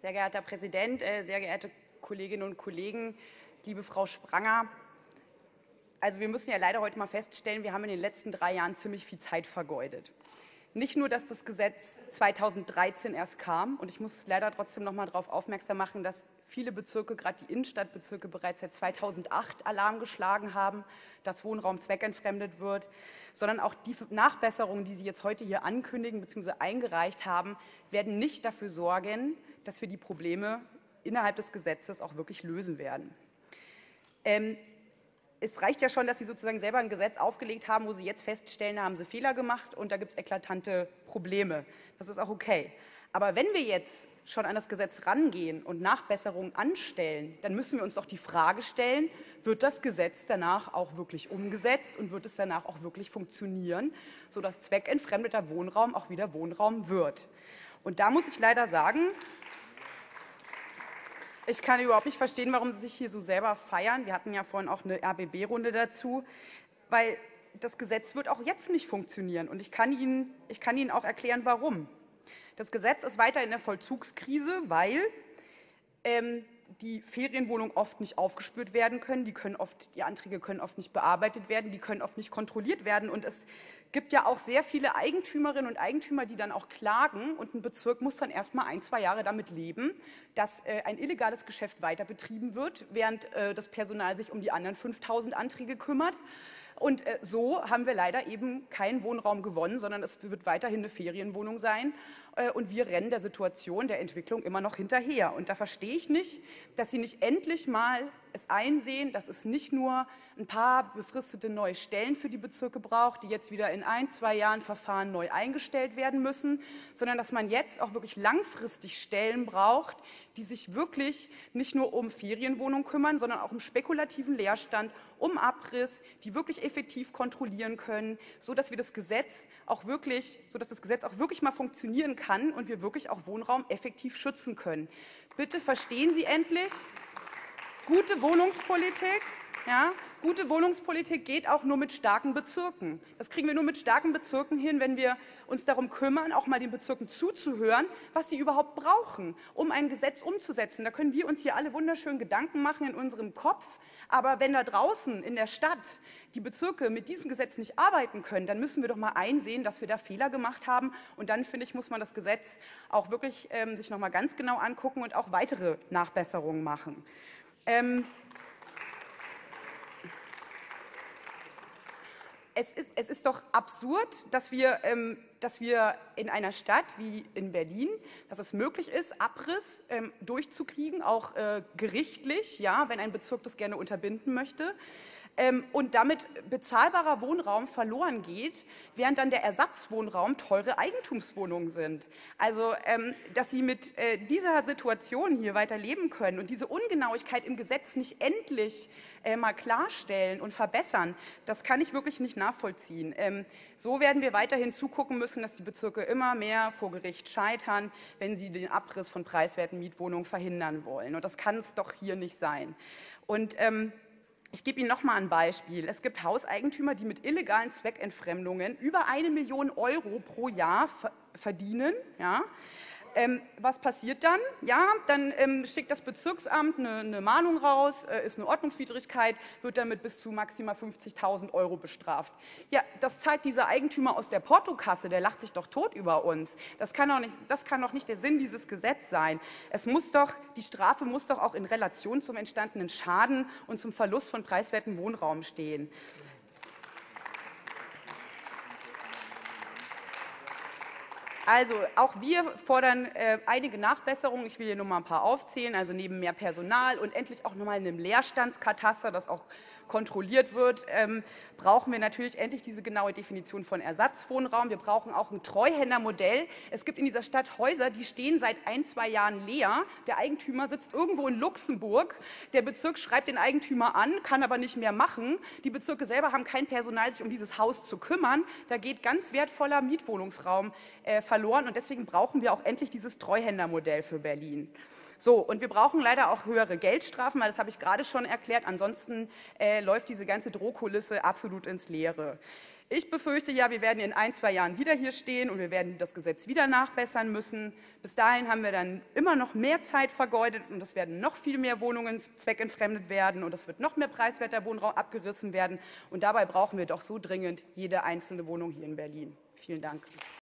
Sehr geehrter Herr Präsident, äh, sehr geehrte Kolleginnen und Kollegen, liebe Frau Spranger. Also wir müssen ja leider heute mal feststellen, wir haben in den letzten drei Jahren ziemlich viel Zeit vergeudet. Nicht nur, dass das Gesetz 2013 erst kam, und ich muss leider trotzdem noch mal darauf aufmerksam machen, dass viele Bezirke, gerade die Innenstadtbezirke, bereits seit 2008 Alarm geschlagen haben, dass Wohnraum zweckentfremdet wird, sondern auch die Nachbesserungen, die Sie jetzt heute hier ankündigen bzw. eingereicht haben, werden nicht dafür sorgen, dass wir die Probleme innerhalb des Gesetzes auch wirklich lösen werden. Ähm, es reicht ja schon, dass Sie sozusagen selber ein Gesetz aufgelegt haben, wo Sie jetzt feststellen, da haben Sie Fehler gemacht und da gibt es eklatante Probleme. Das ist auch okay. Aber wenn wir jetzt schon an das Gesetz rangehen und Nachbesserungen anstellen, dann müssen wir uns doch die Frage stellen, wird das Gesetz danach auch wirklich umgesetzt und wird es danach auch wirklich funktionieren, sodass zweckentfremdeter Wohnraum auch wieder Wohnraum wird. Und da muss ich leider sagen, ich kann überhaupt nicht verstehen, warum Sie sich hier so selber feiern. Wir hatten ja vorhin auch eine RBB-Runde dazu, weil das Gesetz wird auch jetzt nicht funktionieren. Und ich kann Ihnen, ich kann Ihnen auch erklären, warum. Das Gesetz ist weiter in der Vollzugskrise, weil ähm, die Ferienwohnungen oft nicht aufgespürt werden können. Die, können oft, die Anträge können oft nicht bearbeitet werden, die können oft nicht kontrolliert werden. Und es gibt ja auch sehr viele Eigentümerinnen und Eigentümer, die dann auch klagen. Und ein Bezirk muss dann erst mal ein, zwei Jahre damit leben, dass äh, ein illegales Geschäft weiter betrieben wird, während äh, das Personal sich um die anderen 5000 Anträge kümmert. Und äh, so haben wir leider eben keinen Wohnraum gewonnen, sondern es wird weiterhin eine Ferienwohnung sein. Äh, und wir rennen der Situation, der Entwicklung immer noch hinterher. Und da verstehe ich nicht, dass Sie nicht endlich mal es einsehen, dass es nicht nur ein paar befristete neue Stellen für die Bezirke braucht, die jetzt wieder in ein, zwei Jahren Verfahren neu eingestellt werden müssen, sondern dass man jetzt auch wirklich langfristig Stellen braucht, die sich wirklich nicht nur um Ferienwohnungen kümmern, sondern auch um spekulativen Leerstand, um Abriss, die wirklich effektiv kontrollieren können, so dass wir das Gesetz auch wirklich, so dass das Gesetz auch wirklich mal funktionieren kann und wir wirklich auch Wohnraum effektiv schützen können. Bitte verstehen Sie endlich, gute Wohnungspolitik ja, gute Wohnungspolitik geht auch nur mit starken Bezirken. Das kriegen wir nur mit starken Bezirken hin, wenn wir uns darum kümmern, auch mal den Bezirken zuzuhören, was sie überhaupt brauchen, um ein Gesetz umzusetzen. Da können wir uns hier alle wunderschön Gedanken machen in unserem Kopf. Aber wenn da draußen in der Stadt die Bezirke mit diesem Gesetz nicht arbeiten können, dann müssen wir doch mal einsehen, dass wir da Fehler gemacht haben. Und dann, finde ich, muss man das Gesetz auch wirklich ähm, sich noch mal ganz genau angucken und auch weitere Nachbesserungen machen. Ähm, es ist, es ist doch absurd, dass wir, ähm, dass wir in einer Stadt wie in Berlin, dass es möglich ist, Abriss ähm, durchzukriegen, auch äh, gerichtlich, ja, wenn ein Bezirk das gerne unterbinden möchte und damit bezahlbarer Wohnraum verloren geht, während dann der Ersatzwohnraum teure Eigentumswohnungen sind. Also, ähm, dass Sie mit äh, dieser Situation hier weiter leben können und diese Ungenauigkeit im Gesetz nicht endlich äh, mal klarstellen und verbessern, das kann ich wirklich nicht nachvollziehen. Ähm, so werden wir weiterhin zugucken müssen, dass die Bezirke immer mehr vor Gericht scheitern, wenn sie den Abriss von preiswerten Mietwohnungen verhindern wollen. Und das kann es doch hier nicht sein. Und ähm, ich gebe Ihnen noch mal ein Beispiel. Es gibt Hauseigentümer, die mit illegalen Zweckentfremdungen über eine Million Euro pro Jahr verdienen. Ja? Ähm, was passiert dann? Ja, dann ähm, schickt das Bezirksamt eine, eine Mahnung raus, äh, ist eine Ordnungswidrigkeit, wird dann mit bis zu maximal 50.000 Euro bestraft. Ja, das zahlt dieser Eigentümer aus der Portokasse, der lacht sich doch tot über uns. Das kann doch nicht, das kann doch nicht der Sinn dieses Gesetzes sein. Es muss doch, die Strafe muss doch auch in Relation zum entstandenen Schaden und zum Verlust von preiswertem Wohnraum stehen. Also auch wir fordern äh, einige Nachbesserungen. Ich will hier nur mal ein paar aufzählen. Also neben mehr Personal und endlich auch nochmal einem Leerstandskataster, das auch kontrolliert wird, ähm, brauchen wir natürlich endlich diese genaue Definition von Ersatzwohnraum. Wir brauchen auch ein Treuhändermodell. Es gibt in dieser Stadt Häuser, die stehen seit ein, zwei Jahren leer. Der Eigentümer sitzt irgendwo in Luxemburg. Der Bezirk schreibt den Eigentümer an, kann aber nicht mehr machen. Die Bezirke selber haben kein Personal, sich um dieses Haus zu kümmern. Da geht ganz wertvoller Mietwohnungsraum äh, verloren. Und deswegen brauchen wir auch endlich dieses Treuhändermodell für Berlin. So, und wir brauchen leider auch höhere Geldstrafen, weil das habe ich gerade schon erklärt. Ansonsten äh, läuft diese ganze Drohkulisse absolut ins Leere. Ich befürchte ja, wir werden in ein, zwei Jahren wieder hier stehen und wir werden das Gesetz wieder nachbessern müssen. Bis dahin haben wir dann immer noch mehr Zeit vergeudet und es werden noch viel mehr Wohnungen zweckentfremdet werden und es wird noch mehr preiswerter Wohnraum abgerissen werden. Und dabei brauchen wir doch so dringend jede einzelne Wohnung hier in Berlin. Vielen Dank.